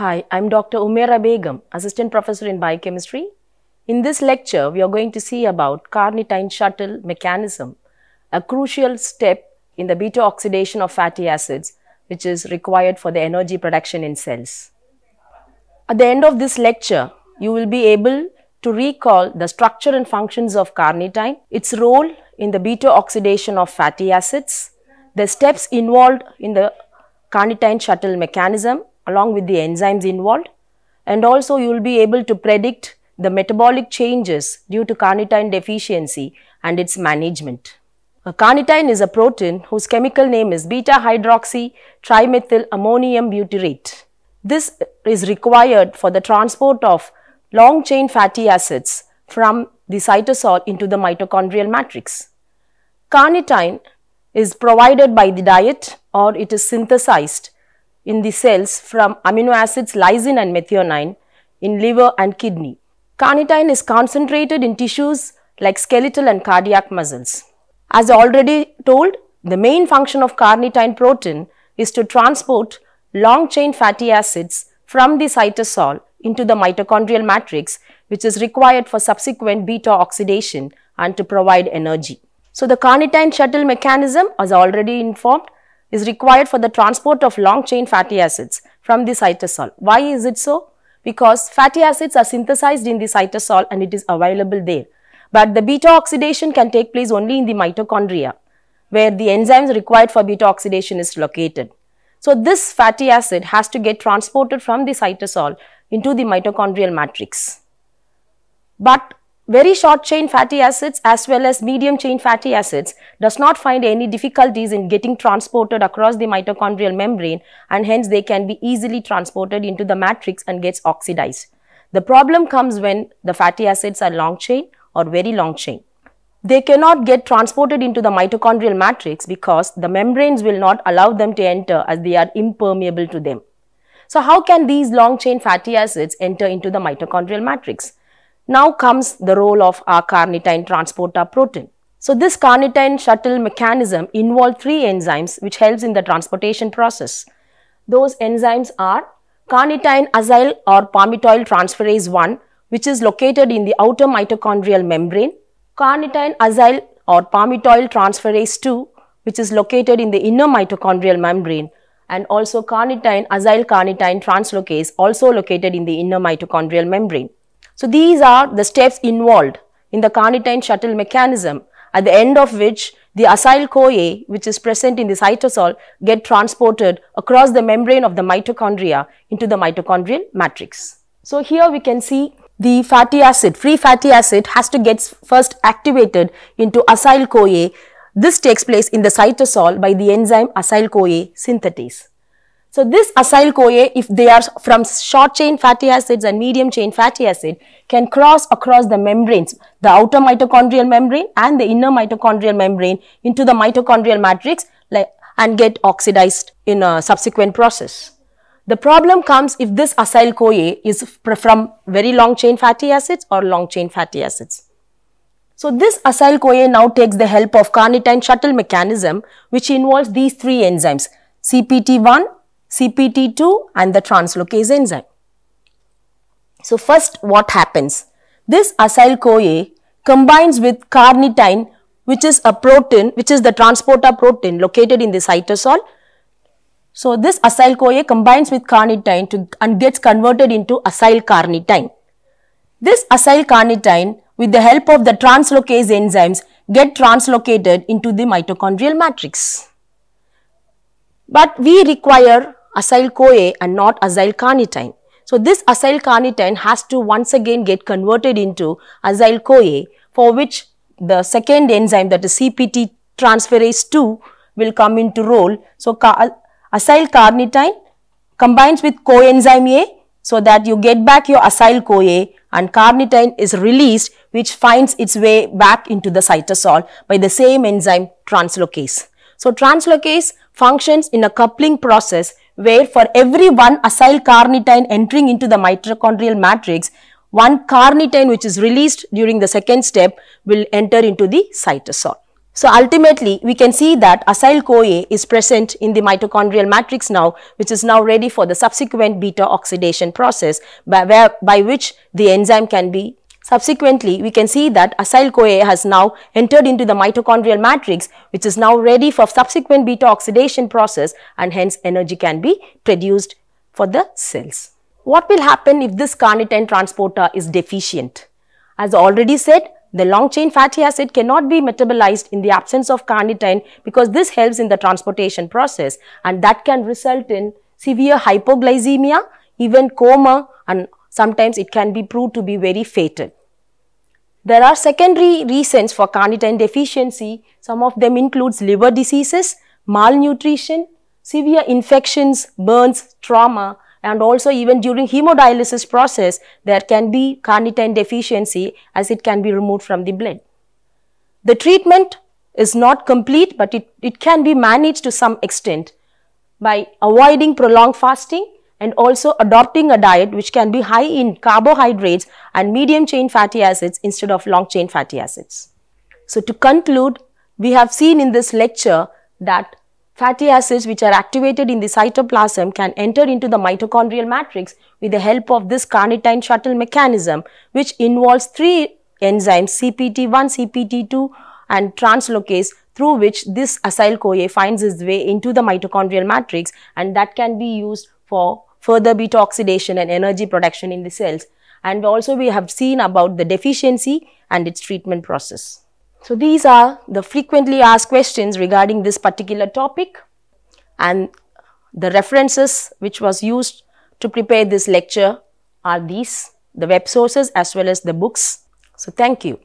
Hi, I'm Dr. Umaira Begum, Assistant Professor in Biochemistry. In this lecture, we are going to see about carnitine shuttle mechanism, a crucial step in the beta oxidation of fatty acids, which is required for the energy production in cells. At the end of this lecture, you will be able to recall the structure and functions of carnitine, its role in the beta oxidation of fatty acids, the steps involved in the carnitine shuttle mechanism along with the enzymes involved and also you will be able to predict the metabolic changes due to carnitine deficiency and its management. A carnitine is a protein whose chemical name is beta hydroxy trimethyl ammonium butyrate. This is required for the transport of long chain fatty acids from the cytosol into the mitochondrial matrix. Carnitine is provided by the diet or it is synthesized in the cells from amino acids lysine and methionine in liver and kidney. Carnitine is concentrated in tissues like skeletal and cardiac muscles. As already told, the main function of carnitine protein is to transport long chain fatty acids from the cytosol into the mitochondrial matrix which is required for subsequent beta oxidation and to provide energy. So, the carnitine shuttle mechanism as already informed is required for the transport of long chain fatty acids from the cytosol. Why is it so? Because fatty acids are synthesized in the cytosol and it is available there. But the beta oxidation can take place only in the mitochondria where the enzymes required for beta oxidation is located. So, this fatty acid has to get transported from the cytosol into the mitochondrial matrix. But very short chain fatty acids as well as medium chain fatty acids does not find any difficulties in getting transported across the mitochondrial membrane and hence they can be easily transported into the matrix and gets oxidized. The problem comes when the fatty acids are long chain or very long chain. They cannot get transported into the mitochondrial matrix because the membranes will not allow them to enter as they are impermeable to them. So how can these long chain fatty acids enter into the mitochondrial matrix? Now comes the role of our carnitine transporter protein. So this carnitine shuttle mechanism involves three enzymes which helps in the transportation process. Those enzymes are carnitine acyl or palmitoyl transferase 1 which is located in the outer mitochondrial membrane, carnitine acyl or palmitoyl transferase 2 which is located in the inner mitochondrial membrane and also carnitine acyl carnitine translocase also located in the inner mitochondrial membrane. So these are the steps involved in the carnitine shuttle mechanism at the end of which the acyl-CoA which is present in the cytosol get transported across the membrane of the mitochondria into the mitochondrial matrix. So here we can see the fatty acid, free fatty acid has to get first activated into acyl-CoA. This takes place in the cytosol by the enzyme acyl-CoA synthetase. So this acyl-CoA, if they are from short chain fatty acids and medium chain fatty acid, can cross across the membranes, the outer mitochondrial membrane and the inner mitochondrial membrane into the mitochondrial matrix like, and get oxidized in a subsequent process. The problem comes if this acyl-CoA is from very long chain fatty acids or long chain fatty acids. So this acyl-CoA now takes the help of carnitine shuttle mechanism which involves these three enzymes CPT1, CPT2 and the translocase enzyme. So first what happens? This acyl-CoA combines with carnitine which is a protein which is the transporter protein located in the cytosol. So this acyl-CoA combines with carnitine to, and gets converted into acyl-carnitine. This acyl-carnitine with the help of the translocase enzymes get translocated into the mitochondrial matrix. But we require acyl-CoA and not acyl-carnitine. So this acyl-carnitine has to once again get converted into acyl-CoA for which the second enzyme that is CPT transferase 2 will come into role. So acyl-carnitine combines with coenzyme A so that you get back your acyl-CoA and carnitine is released which finds its way back into the cytosol by the same enzyme translocase. So translocase functions in a coupling process where for every one acyl carnitine entering into the mitochondrial matrix, one carnitine which is released during the second step will enter into the cytosol. So ultimately, we can see that acyl-CoA is present in the mitochondrial matrix now, which is now ready for the subsequent beta oxidation process by, where, by which the enzyme can be Subsequently, we can see that acyl-CoA has now entered into the mitochondrial matrix which is now ready for subsequent beta oxidation process and hence energy can be produced for the cells. What will happen if this carnitine transporter is deficient? As already said, the long chain fatty acid cannot be metabolized in the absence of carnitine because this helps in the transportation process and that can result in severe hypoglycemia, even coma and sometimes it can be proved to be very fatal. There are secondary reasons for carnitine deficiency. Some of them includes liver diseases, malnutrition, severe infections, burns, trauma and also even during hemodialysis process there can be carnitine deficiency as it can be removed from the blood. The treatment is not complete but it, it can be managed to some extent by avoiding prolonged fasting and also adopting a diet which can be high in carbohydrates and medium chain fatty acids instead of long chain fatty acids. So to conclude, we have seen in this lecture that fatty acids which are activated in the cytoplasm can enter into the mitochondrial matrix with the help of this carnitine shuttle mechanism which involves three enzymes CPT1, CPT2 and translocase through which this acyl-CoA finds its way into the mitochondrial matrix and that can be used for further beta oxidation and energy production in the cells. And also we have seen about the deficiency and its treatment process. So these are the frequently asked questions regarding this particular topic and the references which was used to prepare this lecture are these, the web sources as well as the books. So thank you.